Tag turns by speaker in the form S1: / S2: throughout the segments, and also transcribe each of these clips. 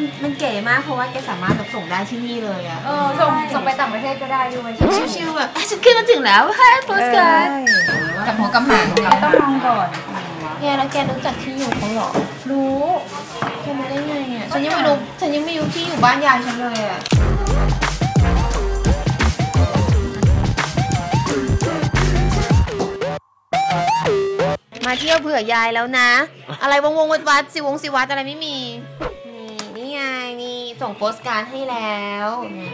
S1: มันมันเก๋มากเพราะว่าแกสามารถแบบส่งได้ที่นี่เลยอะ
S2: เออส่งส่งไปต่างประเทศก็ได้ด้วย
S1: ชิวๆแบบอะฉันขึ้นมาถึงแล้วให้โพสการ์ด
S2: กับหัวกับหางเราต้องมองก่อน
S1: แกแล้วแกรู้จักที่อยู่เขาเหรอ รู้แกรู้ได้ไงอะฉันยังไม่รู้ฉันยังไม่รู้ที่อยู่บ้านยายฉันเลยอะมาเที่ยวเผื่อยายแล้วนะ อะไรวงวงวัดวัดสิวงสิวัดอะไรไม่มีนี่นี่ไงนี่ ส่งโปสการ์ดให้แล้วนี่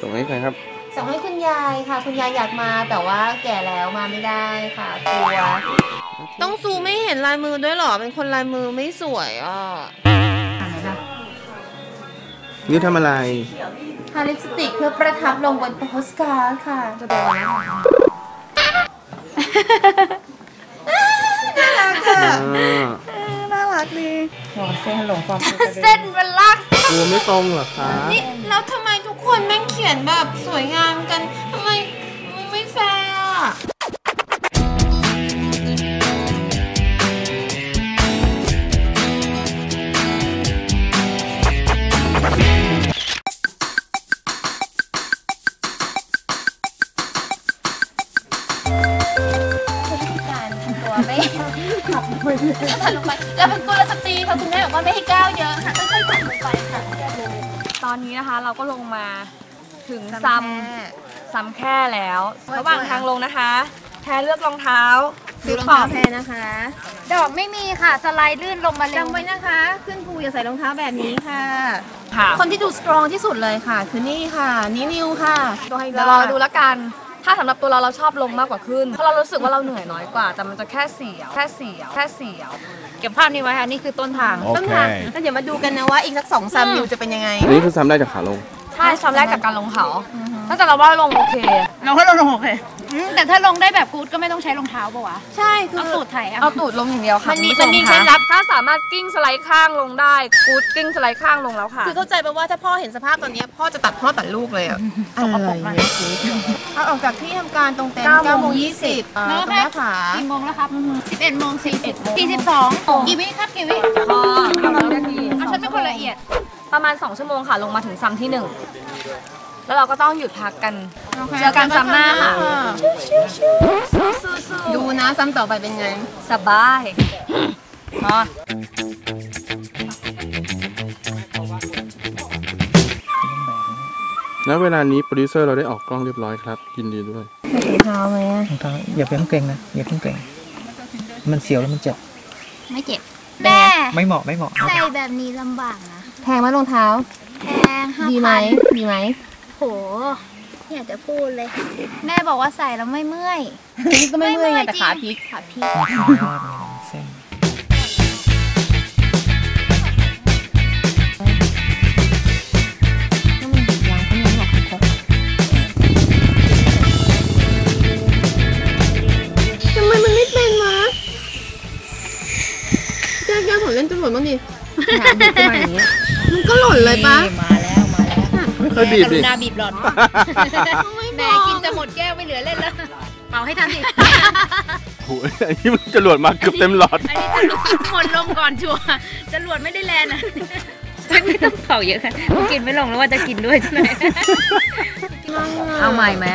S3: ส่งให้ใครครับ
S1: ส่งให้คุณยายค่ะ คุณยายอยากมาแต่ว่าแก่แล้วมาไม่ได้ค่ะกลัวต้องซูมไม่เห็นลายมือด้วยเหรอเป็นคนลายมือไม่สวยอะ
S3: นี่ทำอะไร
S1: ทาลิปสติกเพื่อประทับลงบนโปสการ์ดค่ะจะโดนแล้วน่ารักอะ
S3: อ่า
S1: น่ารักดี
S2: เส้นหลงฟอม
S1: เส้นมันลากั
S3: วไม่ตรงเหรอคะ
S1: นี่แล้วทำไมทุกคนแม่งเขียนแบบสวยงามกันทำไมมันไม่แฟร์อะ
S4: ขับมือขับลงไป แล้วเป็นกุลสตรีค่ะคุณแม่บอกว่าไม่ให้ก้าวเยอะค่ะค่อยๆขับลงไปค่ะ
S2: ตอนนี้นะคะเราก็ลงมาถึงซำซำแคร่แล้วระหว่างทางลงนะคะแพรเลือกรองเท้า
S1: ดูรองเท้าแพรนะคะ
S4: ดอกไม่มีค่ะ สไลด์ลื่นลงมาเร็ว
S1: จำไว้นะคะ ขึ้นภูอย่าใส่รองเท้าแบบนี้ค่ะ
S2: ค่ะ
S1: คนที่ดู strong ที่สุดเลยค่ะ คือนี่ค่ะนี่นิวค่ะ
S2: เดี๋ยวรอดูแล้วกัน ถ้าสำหรับตัวเราเราชอบลงมากกว่าขึ้น เพราะเรารู้สึกว่าเราเหนื่อยน้อยกว่า แต่มันจะแค่เสียวแค่เสียวแค่เสียวเก็บภาพนี้ไว้ค่ะนี่คือต้นทาง
S1: ต้องทางแล้วเดี๋ยวมาดูกันนะว่าอีกสักสองซัมนิวจะเป็นยังไง
S3: อันนี้คือซ้ำได้จากขาลง
S2: ใช่ซ้ำแรกกับการลงเขาถ้าแต่เราว่าลงโอเค
S4: เราให้ลงลงโอเค อืมแต่ถ้าลงได้แบบกู๊ดก็ไม่ต้องใช้รองเท้าปะวะ
S1: ใช่คือ
S4: เอาสูตรไถเอา
S2: เอาตูดลงอย่างเดียวค่ะ
S1: มันมี
S2: คุณผู้ช
S1: มันมีเคล็ดลับ
S2: ถ้าสามารถกิ้งสไลด์ข้างลงได้กูดกิ้งสไลด์ข้างลงแล้วค่ะ
S1: คือเข้าใจไปว่าถ้าพ่อเห็นสภาพตอนเนี้ยพ่อจะตัดพ่อตัดลูกเลยอะอะไรเนี่ยเอาออกจากที่ทำการตรงเต็นท์9โมง20อ่าตรงหน้าผา
S4: กี่โมงแล้วครับ11โมง40 42กี่วิครับกี่วิ
S2: พอเอาแล้วนาที
S4: เอาฉันเป็นคนละเอียด
S2: ประมาณ 2 ชั่วโมงค่ะ ลงมาถึงซ้ำที่ 1 แล้วเราก็ต้องหยุดพักกัน เจอกันซ้ำหน้าค่ะ
S1: ดูนะซ้ำต่อไปเป็นไง
S2: สบายพอ
S3: ณเวลานี้โปรดิวเซอร์เราได้ออกกล้องเรียบร้อยครับ ยินดีด้วย
S1: ถุงเท้าไหมอะ
S5: รองเท้าอย่าเพิ่งเกรงนะอย่าเพิ่งเกรงมันเสียวแล้วมันเจ็บ
S4: ไม่เจ็บแม่
S5: ไม่เหมาะไม่เหมาะ
S4: ใส่แบบนี้ลำบากนะ
S1: แพงไหมรองเท้า
S4: แพงห้า
S1: ดีไหม
S4: พัน
S1: ดีไหม
S4: โห อยากจะพูดเลย แม่บอกว่าใส่แล้วไม่เมื่อย
S1: นี่ก็ไม่เมื่อยไง
S4: ไม่เมื่อย
S1: แต่
S4: จริง
S1: ขาพลิก
S4: ขาพี
S5: มีขายอดมีเส้น
S1: ทำไมมันไม่เป็นวะแก้แก้ผมเล่นจรวดบ้างดิหาบีบขึ้นมาอย่างเงี้ยมันก็หล่นเลยปะ
S4: มาแล้วมาแล้ว
S3: ไม่เคยบีบดิ
S4: นาบีบหลอดแม่กินจะหมดแก้วไม่เหลือเล่นแล้วเป่าให้ทันสิ
S3: โอ้ยอันนี้มันจรวดมาเกือบเต็มหลอด
S4: อันนี้จะหลวดหมดลมก่อนชัวร์จะหลวดไม่ได้แลนอะไม่ต้องเป่าเยอะค่ะกินไม่ลงแล้วว่าจะกินด้วยใช่ไหม
S2: เอาใหม่ไหม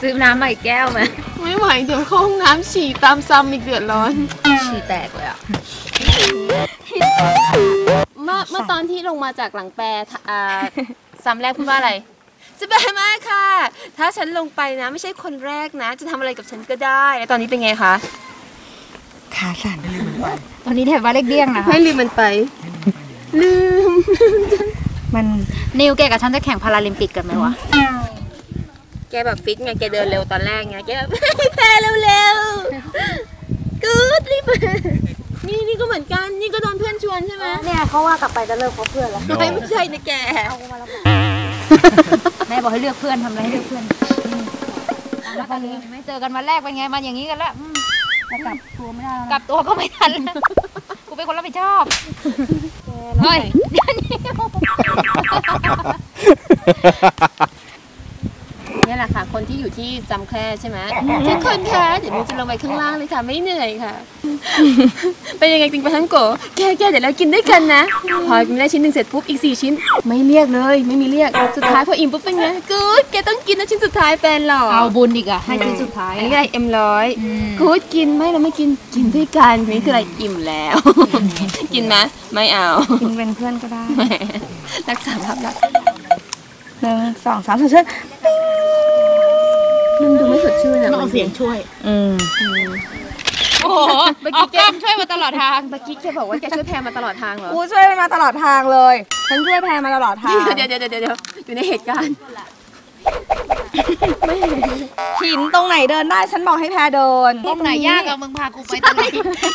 S2: ซื้อน้ำใหม่แก้วไหม
S1: ไม่ไหวเดี๋ยวเข้าห้องน้ำฉี่ตามซ้ำอีกเดือดร้อน
S2: ฉี่แตกเลยอะ
S1: เมื่อเมื่อตอนที่ลงมาจากหลังแปรอ่า ซ้ำแรกพูดว่าอะไรสบายมากค่ะ ถ้าฉันลงไปนะไม่ใช่คนแรกนะ จะทำอะไรกับฉันก็ได้ แล้วตอนนี้เป็นไงคะ
S4: ขาสั่นตอนนี้แถบว่าเล็กเดี้ยงนะคะ
S1: ให้ลืมมันไป ลืม
S4: มันนิวแกกับฉันจะแข่งพาราลิมปิกกันไหมวะ
S1: แกแบบฟิตไง แกเดินเร็วตอนแรกไง แกแบบแพ้เร็วๆกูดรีบมานี่นี่ก็เหมือนกัน นี่ก็โดนเพื่อนชวนใช่ไหม
S4: เนี่ยเขาว่ากลับไปจะเลิกเพราะเพื่อนแล้ว
S1: ไม่ไม่ใช่นะแก
S4: แม่บอกให้เลือกเพื่อนทำอะไรให้เลือกเพื่อนแล้วตอนนี้ไม่เจอกันวันแรกเป็นไงมาอย่างนี้กันแล้วอืมแล้วกลับตัวไม่ได้กลับตัวก็ไม่ทันแล้วกูเป็นคนรับผิดชอบเฮ้ยเดี๋ยวนี้
S1: เนี่ยแหละค่ะ คนที่อยู่ที่จำแคร่ใช่ไหมทุกคนคะเดี๋ยวหนูจะลงไปข้างล่างเลยค่ะ ไม่เหนื่อยค่ะ เป็นยังไงติงปะทังโกะแกแกเดี๋ยวเรากินด้วยกันนะ พอกินได้ชิ้นหนึ่งเสร็จปุ๊บอีกสี่ชิ้น ไม่เรียกเลย ไม่มีเรียก สุดท้ายพออิ่มปุ๊บเป็นไงกูดแกต้องกินนะชิ้นสุดท้ายแฟนหรอ
S4: เอาบุญอีกอะให้ชิ้นสุดท้าย
S1: อันนี้อะไรเอ็มร้อยกูดกินไหมเราไม่กินกินด้วยกันนี่คืออะไรอิ่มแล้ว กินไหมไม่เอา
S2: กินเป็นเพื่อนก็ได้
S1: แหมรักษาภาพลักษณ์
S2: หนึ่งสองสามสี่ห้า
S1: มันดูไม่สดชื่นอะ
S5: ต้องเอาเสียงช่วย
S2: อืม
S4: โอ้โหเอากล้องช่วยมาตลอดทาง
S1: เมื่อกี้แกบอกว่าแกช่วยแพรมาตลอดทางเหรอ
S2: กูช่วยมันมาตลอดทางเลย ฉันช่วยแพรมาตลอดทาง
S1: เดี๋ยวเดี๋ยวเดี๋ยวเดี๋ยวอยู่ในเหตุการณ์
S2: หินตรงไหนเดินได้ฉันบอกให้แพรเดิน
S4: ตรงไหนยากอะมึงพากูไปตรงไหน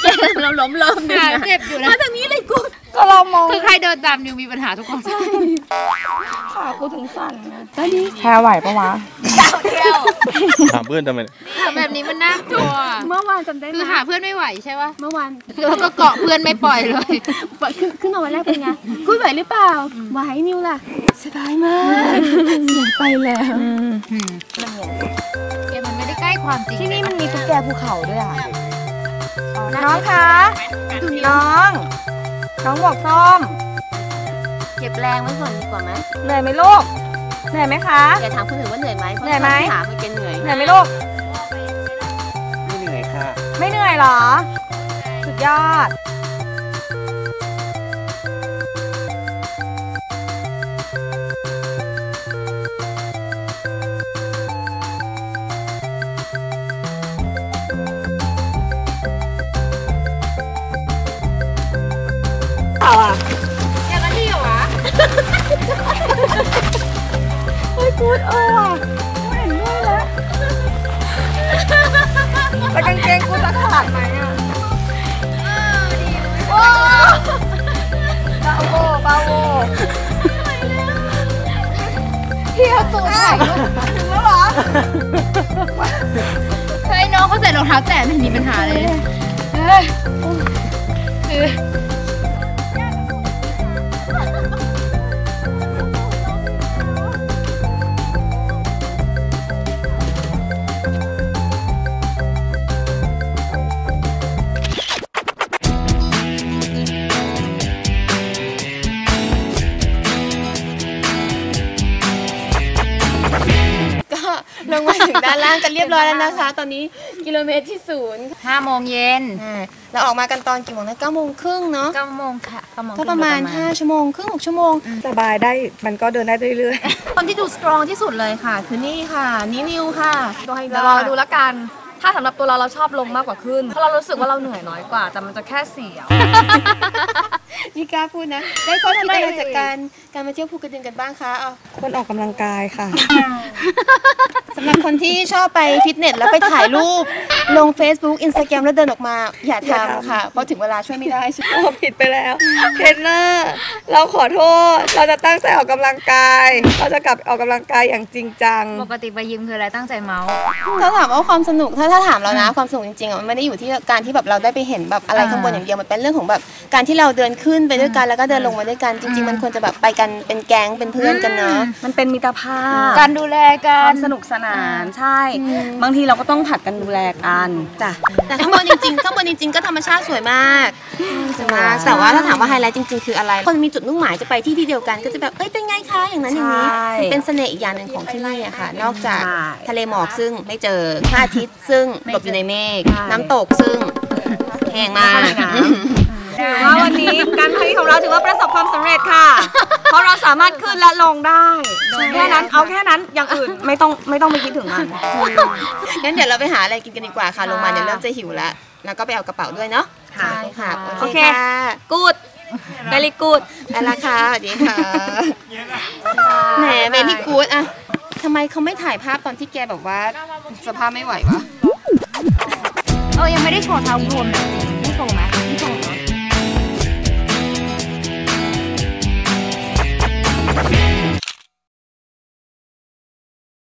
S1: แกเราล้มเลิมดึง
S4: หา
S1: นะ
S4: เจ็บอยู่นะ
S1: มาทางนี้เลยกู
S2: ก็เรามอง
S4: คือใครเดินตามนิวมีปัญหาทุกคน
S2: ขากูถึงสั่นนะ
S1: ตอนนี้
S2: แพรไหวปะวะ
S3: ถามเพื่อนทำไมเนี่ย
S4: แบบนี้มันน่ากลัว
S1: เมื่อวานจำได้ไหม
S4: คือหาเพื่อนไม่ไหวใช่ปะ
S1: เมื่อวาน
S4: แล้วก็เกาะเพื่อนไม่ปล่อยเลย
S1: ขึ้นขึ้นมาวันแรกเป็นไงกุ้ยไหวหรือเปล่าไหวนิวล่ะสบายมากเสียงไปแล้ว
S4: แกมันไม่ได้ใกล้ความจริง
S2: ที่นี่มันมีตุ๊กแกภูเขาด้วยอะ
S1: น้
S2: น้
S1: อ
S2: องงคะ
S1: ดูนี่
S2: น้อง น้องบอกส้ม
S1: เก็บแรงไว้ก่อนดีกว่าไหม
S2: เหนื่อยไหมลูก เหนื่อยไหมคะ
S1: อย่าถามคนอื่นว่าเหนื่อยไหม
S2: เหนื่อยไหม
S1: ถามว่าแกเหนื่อย
S2: เหนื่อยไหมลูก
S5: ไม่เหนื่อยค่ะ
S2: ไม่เหนื่อยเหรอ สุดยอด ดไหมอะโอ้บาโวบาโว
S4: พี่เอาตัวถ่ายรูป
S2: ถึงแล้วเหรอ
S4: เฮ้ยน้องเขาใส่รองเท้าแตะไม่มีปัญหาเลยเฮ้ย
S1: ด้านล่างกันเรียบร้อยแล้วนะคะ ตอนนี้กิโลเมตรที่ศูนย์
S4: ห้าโมงเย็น
S1: อ่าเราออกมากันตอนกี่โมงนะเก้าโมงครึ่งเนาะ
S4: เก้าโมงค่ะเก้าโมง
S1: ก็ประมาณ5ชั่วโมงครึ่งหกชั่วโมง
S2: สบายได้มันก็เดินได้เรื่อย
S1: คนที่ดูสตรองที่สุดเลยค่ะ คือนี่ค่ะนี่นิวค่ะตัวไฮ
S2: ๆเดี๋ยวรอดูแล้วกัน ถ้าสำหรับตัวเราเราชอบลงมากกว่าขึ้น เพราะเรารู้สึกว่าเราเหนื่อยน้อยกว่า แต่มันจะแค่เสียว
S1: นี่กล้าพูดนะ ได้ข้อคิดอะไรจากการการมาเที่ยวภูกระดึงกันบ้างคะเอา
S2: คนออกกำลังกายค่ะ
S1: สำหรับคนที่ชอบไปฟิตเนสแล้วไปถ่ายรูป ลง Facebook Instagram แล้วเดินออกมา อย่า
S2: อย่า
S1: ทำ
S2: ทำ
S1: ค่ะ เพราะถึงเวลาช่วยไม่ได้ใช่ไหม
S2: เราผิดไปแล้วเทรนเนอร์เราขอโทษ เราจะตั้งใจออกกำลังกาย เราจะกลับออกกำลังกายอย่างจริงจัง
S4: ปกติไปยิมคืออะไรตั้งใจเมาท์
S1: ถ้าถามว่าความสนุกถ้าถ้าถามเรานะความสนุกจริงๆอะมันไม่ได้อยู่ที่การที่แบบเราได้ไปเห็นแบบอะไร
S4: อ่า
S1: ข้างบนอย่างเดียวมันเป็นเรื่องของแบบการที่เราเดินขึ้นไปด้วยกันแล้วก็เดินลงมาด้วยกันจริง ๆ มันควรจะแบบไปกันเป็นแก๊งเป็นเพื่อนกันเนาะ
S2: มันเป็นมิตรภาพ
S4: การดูแลกั
S2: กานรสนุกสนานใช่ บางทีเราก็ต้องผัดกันดูแลกัน
S1: จ้ะแต่ข้างบนจริงๆข้างบนจริงๆก็ธรรมชาติสวยมากสวยมากแต่ว่าถ้าถามว่าไฮไลท์จริงๆ คืออะไร คนมีจุดมุ่งหมายจะไปที่ที่เดียวกันก็จะแบบเอ้ยเป็นไงคะอย่างนั้นอย่างนี้
S2: ใช่
S1: มันเป็นเสน่ห์อีกอย่างหนึ่งของที่นี่อะค่ะ นอกจาก
S2: ใช่
S1: ทะเลหมอกซึ่งไม่เจอพระอาทิตย์ซึ่งหลบอยู่ในเมฆ
S2: ใช่
S1: น้ำตกซึ่งแห้งมาก
S2: ถือว่าวันนี้การพาณิชย์ของเราถือว่าประสบความสำเร็จค่ะ เพราะเราสามารถขึ้นและลงได้แค่นั้นเอาแค่นั้นอย่างอื่นไม่ต้องไม่ต้องไปคิดถึงมัน
S1: งั้นเดี๋ยวเราไปหาอะไรกินกันดีกว่าค่ะลงมาเดี๋ยวเริ่มจะหิวแล้วแล้วก็ไปเอากระเป๋าด้วยเนาะ
S2: ค่ะ
S1: ค่ะ
S2: โอ
S1: โอ
S2: เค
S1: เคค่ะ
S2: กูดเ e ลิกูด
S1: ไปละค่ะสวัสดีค่ะแหมเบลี่กูดอะทำไมเขาไม่ถ่ายภาพตอนที่แกแบบว่าสภาพไม่ไหววะ
S4: เออยังไม่ได้โชว์เท้ารวมเลยไม่โชว์ไหม Bye.